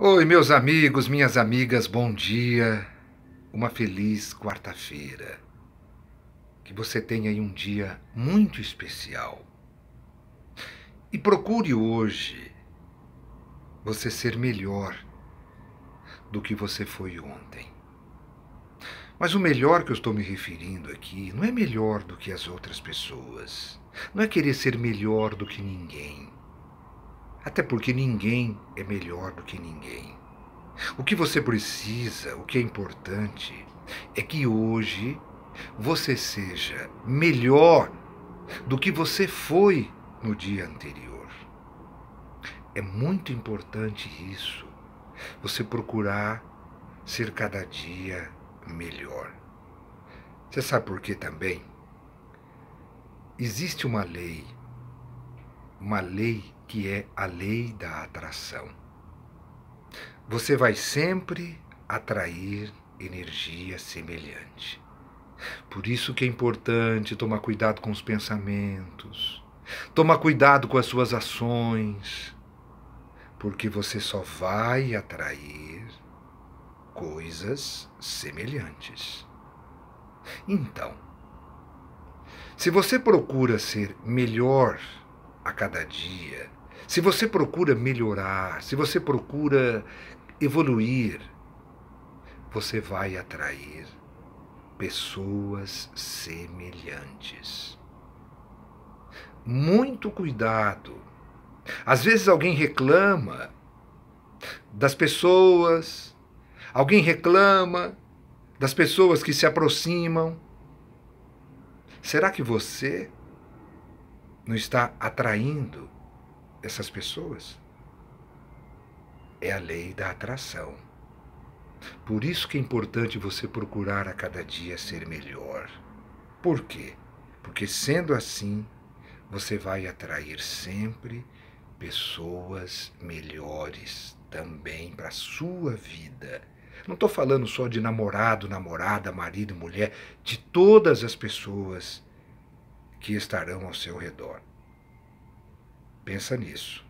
Oi, meus amigos, minhas amigas, bom dia. Uma feliz quarta-feira. Que você tenha aí um dia muito especial. E procure hoje você ser melhor do que você foi ontem. Mas o melhor que eu estou me referindo aqui não é melhor do que as outras pessoas. Não é querer ser melhor do que ninguém. Até porque ninguém é melhor do que ninguém. O que você precisa, o que é importante, é que hoje você seja melhor do que você foi no dia anterior. É muito importante isso, você procurar ser cada dia melhor. Você sabe por quê também? Existe uma lei, uma lei que é a lei da atração. Você vai sempre atrair energia semelhante. Por isso que é importante tomar cuidado com os pensamentos, tomar cuidado com as suas ações, porque você só vai atrair coisas semelhantes. Então, se você procura ser melhor a cada dia, se você procura melhorar, se você procura evoluir, você vai atrair pessoas semelhantes. Muito cuidado. Às vezes alguém reclama das pessoas, alguém reclama das pessoas que se aproximam. Será que você não está atraindo essas pessoas? É a lei da atração. Por isso que é importante você procurar a cada dia ser melhor. Por quê? Porque sendo assim, você vai atrair sempre pessoas melhores também para a sua vida. Não estou falando só de namorado, namorada, marido, mulher, de todas as pessoas que estarão ao seu redor. Pensa nisso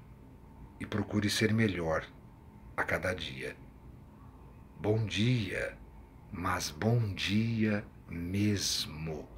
e procure ser melhor a cada dia. Bom dia, mas bom dia mesmo.